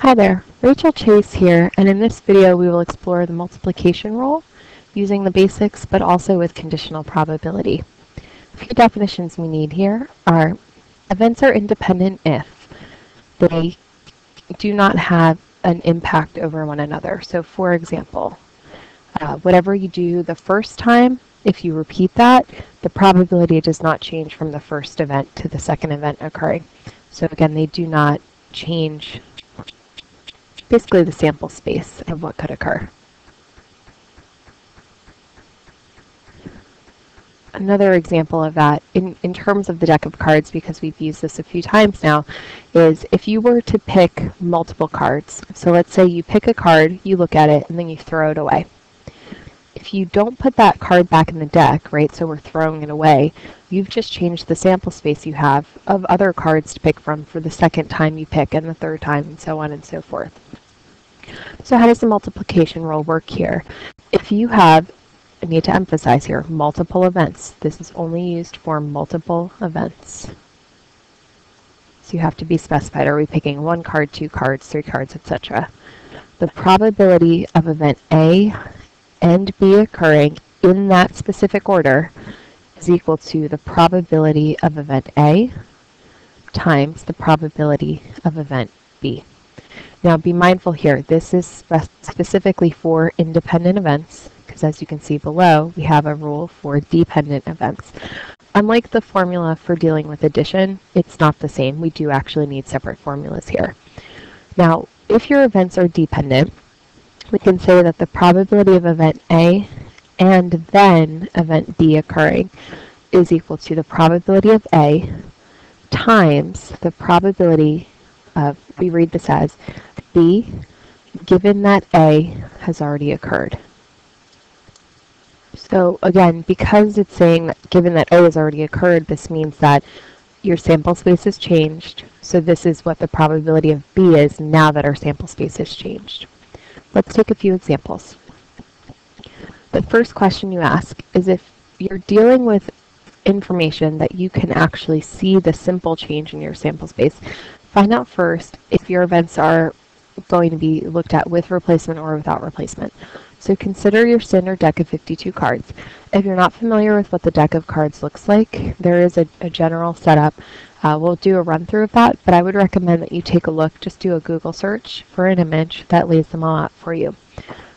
Hi there, Rachel Chase here, and in this video we will explore the multiplication rule using the basics but also with conditional probability. A few definitions we need here are events are independent if they do not have an impact over one another. So for example, uh, whatever you do the first time, if you repeat that, the probability does not change from the first event to the second event occurring. So again, they do not change basically the sample space of what could occur. Another example of that, in, in terms of the deck of cards, because we've used this a few times now, is if you were to pick multiple cards. So let's say you pick a card, you look at it, and then you throw it away. If you don't put that card back in the deck, right, so we're throwing it away, you've just changed the sample space you have of other cards to pick from for the second time you pick and the third time and so on and so forth. So how does the multiplication rule work here? If you have, I need to emphasize here, multiple events. This is only used for multiple events. So you have to be specified. Are we picking one card, two cards, three cards, etc.? The probability of event A and B occurring in that specific order is equal to the probability of event A times the probability of event B. Now be mindful here, this is spe specifically for independent events, because as you can see below, we have a rule for dependent events. Unlike the formula for dealing with addition, it's not the same. We do actually need separate formulas here. Now, if your events are dependent, we can say that the probability of event A and then event B occurring is equal to the probability of A times the probability of, we read this as B, given that A has already occurred. So again, because it's saying that given that A has already occurred, this means that your sample space has changed. So this is what the probability of B is now that our sample space has changed. Let's take a few examples. The first question you ask is if you're dealing with information that you can actually see the simple change in your sample space, find out first if your events are going to be looked at with replacement or without replacement. So consider your standard deck of 52 cards. If you're not familiar with what the deck of cards looks like, there is a, a general setup. Uh, we'll do a run through of that, but I would recommend that you take a look, just do a Google search for an image that lays them all out for you.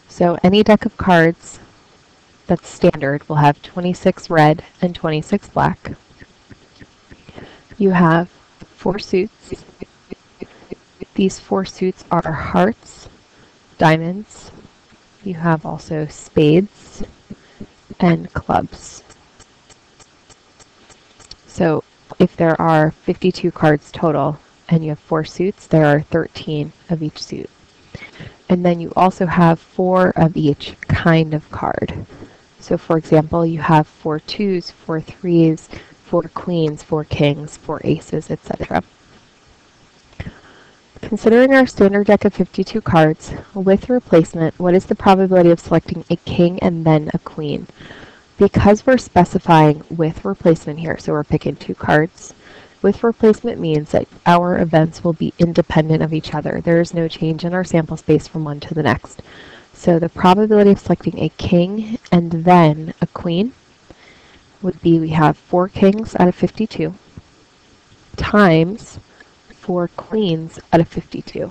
So any deck of cards that's standard will have 26 red and 26 black. You have four suits, these four suits are hearts, diamonds. You have also spades and clubs. So if there are 52 cards total and you have four suits, there are 13 of each suit. And then you also have four of each kind of card. So for example, you have four twos, four threes, four queens, four kings, four aces, etc. Considering our standard deck of 52 cards, with replacement, what is the probability of selecting a king and then a queen? Because we're specifying with replacement here, so we're picking two cards, with replacement means that our events will be independent of each other. There is no change in our sample space from one to the next. So the probability of selecting a king and then a queen would be we have four kings out of 52 times four queens out of 52.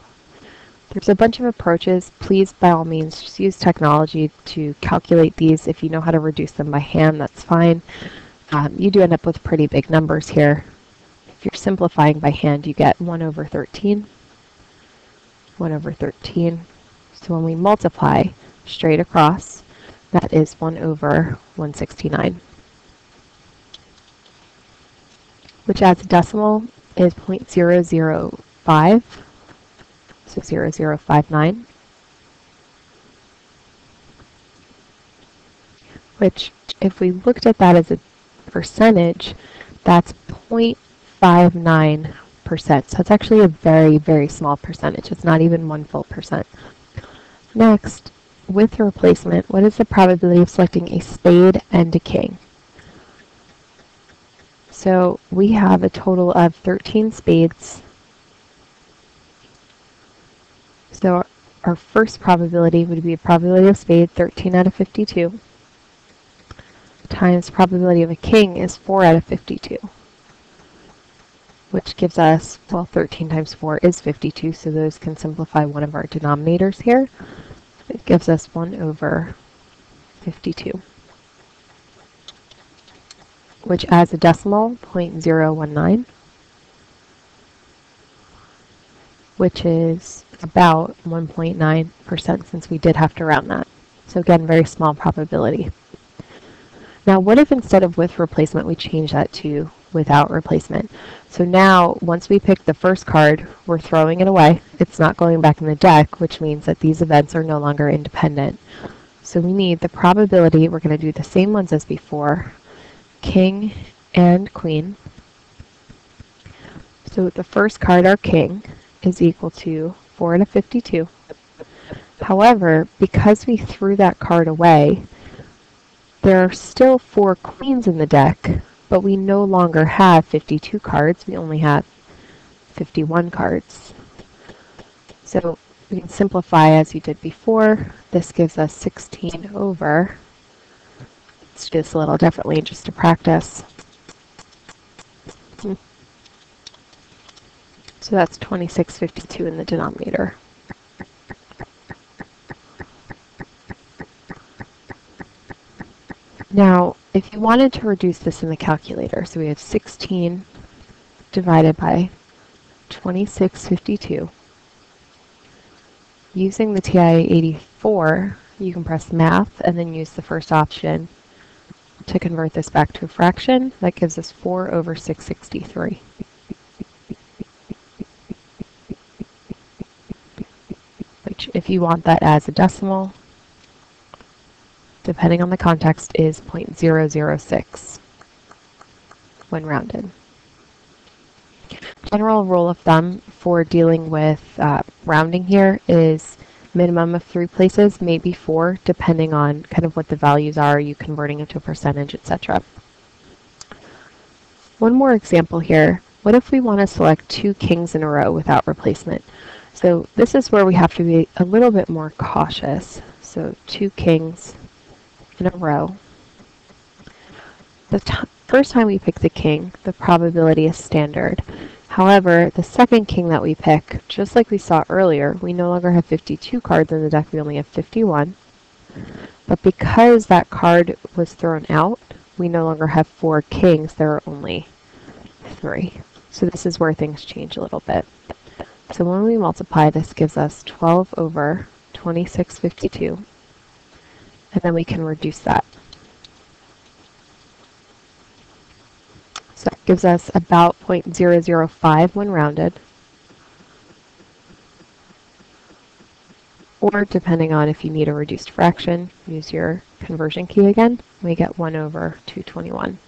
There's a bunch of approaches. Please, by all means, just use technology to calculate these. If you know how to reduce them by hand, that's fine. Um, you do end up with pretty big numbers here. If you're simplifying by hand, you get 1 over 13. 1 over 13. So when we multiply straight across, that is 1 over 169. Which adds a decimal is 0.005, so 0059, which if we looked at that as a percentage, that's 0.59%. So it's actually a very, very small percentage. It's not even one full percent. Next, with replacement, what is the probability of selecting a spade and a king? So we have a total of 13 spades. So our first probability would be a probability of spade, 13 out of 52, times probability of a king is 4 out of 52, which gives us, well, 13 times 4 is 52, so those can simplify one of our denominators here. It gives us 1 over 52, which as a decimal, 0.019, which is about 1.9% since we did have to round that. So again, very small probability. Now, what if instead of with replacement, we change that to without replacement? So now, once we pick the first card, we're throwing it away. It's not going back in the deck, which means that these events are no longer independent. So we need the probability, we're going to do the same ones as before, king and queen. So the first card, our king, is equal to 4 out of 52. However, because we threw that card away, there are still four queens in the deck, but we no longer have 52 cards. We only have 51 cards. So we can simplify as you did before. This gives us 16 over. Let's do this a little differently just to practice. Hmm. So that's 2652 in the denominator. Now, if you wanted to reduce this in the calculator, so we have 16 divided by 2652. Using the TI-84, you can press math and then use the first option to convert this back to a fraction. That gives us 4 over 663. Which, if you want that as a decimal, depending on the context, is 0.006 when rounded. General rule of thumb for dealing with uh, rounding here is minimum of three places, maybe four, depending on kind of what the values are, you converting it to a percentage, etc. One more example here. What if we want to select two kings in a row without replacement? So this is where we have to be a little bit more cautious. So two kings in a row. The first time we pick the king, the probability is standard. However, the second king that we pick, just like we saw earlier, we no longer have 52 cards in the deck, we only have 51. But because that card was thrown out, we no longer have four kings, there are only three. So this is where things change a little bit. So when we multiply, this gives us 12 over 2652 and then we can reduce that. So that gives us about 0.005 when rounded. Or depending on if you need a reduced fraction, use your conversion key again. We get 1 over 221.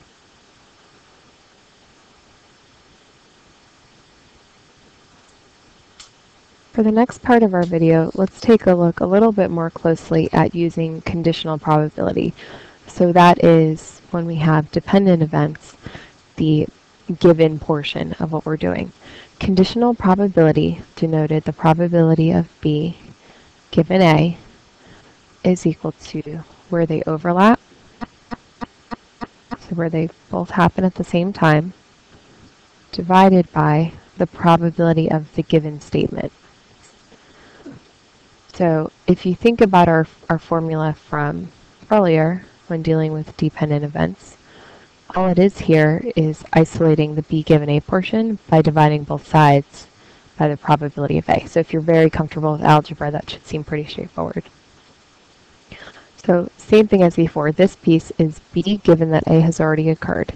For the next part of our video, let's take a look a little bit more closely at using conditional probability. So that is when we have dependent events, the given portion of what we're doing. Conditional probability denoted the probability of B given A is equal to where they overlap, so where they both happen at the same time, divided by the probability of the given statement. So if you think about our, our formula from earlier when dealing with dependent events, all it is here is isolating the b given a portion by dividing both sides by the probability of a. So if you're very comfortable with algebra, that should seem pretty straightforward. So same thing as before, this piece is b given that a has already occurred.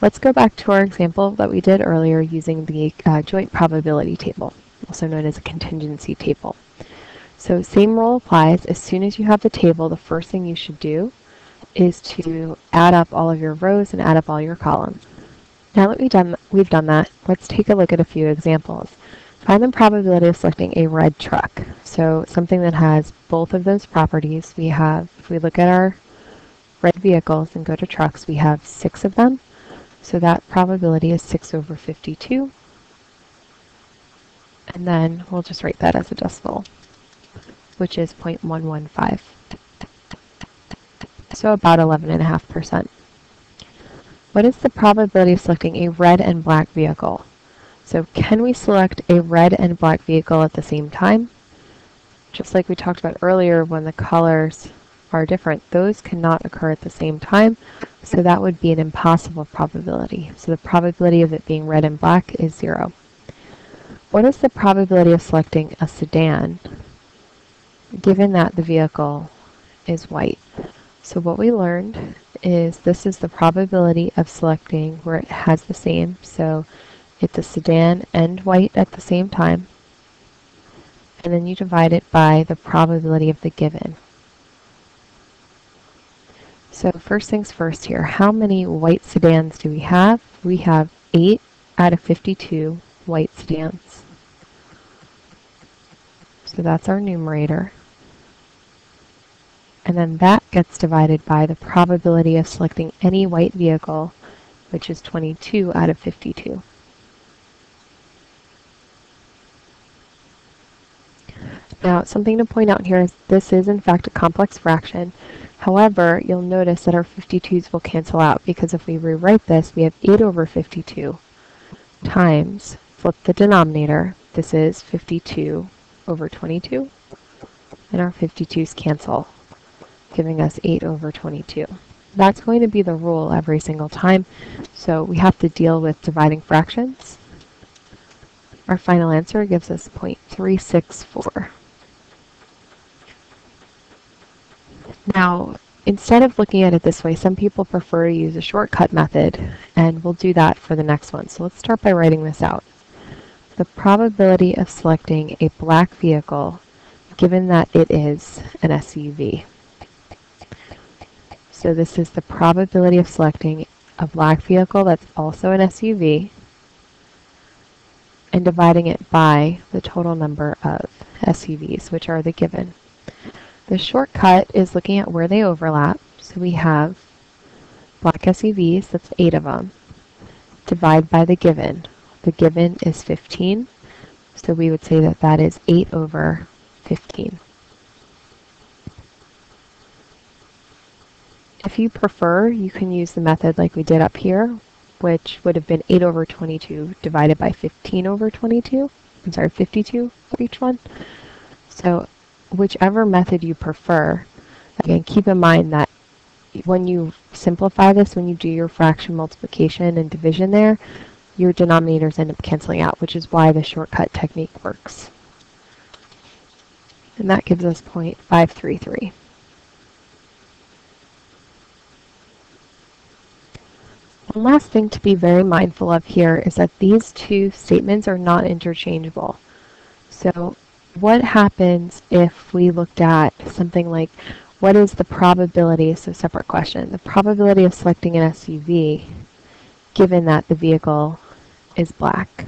Let's go back to our example that we did earlier using the uh, joint probability table, also known as a contingency table. So same rule applies. As soon as you have the table, the first thing you should do is to add up all of your rows and add up all your columns. Now that we've done, we've done that, let's take a look at a few examples. Find the probability of selecting a red truck. So something that has both of those properties. We have, if we look at our red vehicles and go to trucks, we have six of them. So that probability is 6 over 52. And then we'll just write that as a decimal, which is 0.115. So about 11.5%. What is the probability of selecting a red and black vehicle? So can we select a red and black vehicle at the same time? Just like we talked about earlier when the colors are different, those cannot occur at the same time, so that would be an impossible probability. So the probability of it being red and black is zero. What is the probability of selecting a sedan given that the vehicle is white? So what we learned is this is the probability of selecting where it has the same. So it's a sedan and white at the same time. And then you divide it by the probability of the given. So first things first here, how many white sedans do we have? We have 8 out of 52 white sedans. So that's our numerator. And then that gets divided by the probability of selecting any white vehicle, which is 22 out of 52. Now, something to point out here is this is in fact a complex fraction. However, you'll notice that our 52s will cancel out because if we rewrite this, we have 8 over 52 times, flip the denominator, this is 52 over 22, and our 52s cancel, giving us 8 over 22. That's going to be the rule every single time, so we have to deal with dividing fractions. Our final answer gives us 0.364. Now, instead of looking at it this way, some people prefer to use a shortcut method, and we'll do that for the next one. So let's start by writing this out. The probability of selecting a black vehicle, given that it is an SUV. So this is the probability of selecting a black vehicle that's also an SUV, and dividing it by the total number of SUVs, which are the given. The shortcut is looking at where they overlap. So we have black SUVs, that's eight of them. Divide by the given. The given is 15. So we would say that that is 8 over 15. If you prefer, you can use the method like we did up here, which would have been 8 over 22 divided by 15 over 22. I'm sorry, 52 for each one. So whichever method you prefer, again, keep in mind that when you simplify this, when you do your fraction multiplication and division there, your denominators end up canceling out, which is why the shortcut technique works. And that gives us 0.533. Last thing to be very mindful of here is that these two statements are not interchangeable. So what happens if we looked at something like what is the probability, so separate question, the probability of selecting an SUV given that the vehicle is black.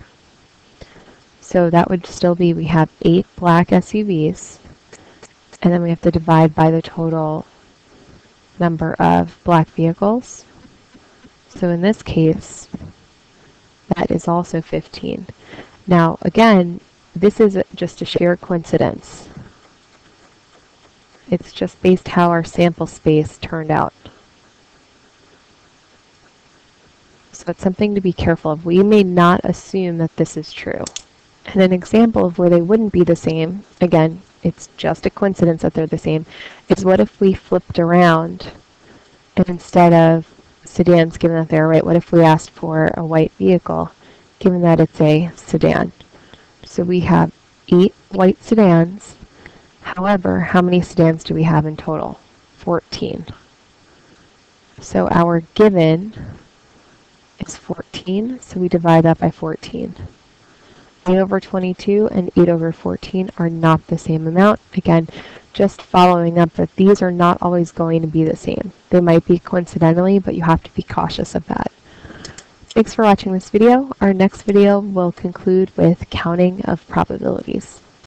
So that would still be we have eight black SUVs and then we have to divide by the total number of black vehicles. So in this case, that is also 15. Now again, this is just a sheer coincidence. It's just based how our sample space turned out. So it's something to be careful of. We may not assume that this is true. And an example of where they wouldn't be the same, again, it's just a coincidence that they're the same, is what if we flipped around and instead of sedans, given that they're white, what if we asked for a white vehicle, given that it's a sedan? So we have eight white sedans. However, how many sedans do we have in total? 14. So our given is 14, so we divide that by 14. 8 over 22 and 8 over 14 are not the same amount. Again, just following up that these are not always going to be the same. They might be coincidentally, but you have to be cautious of that. Thanks for watching this video. Our next video will conclude with counting of probabilities.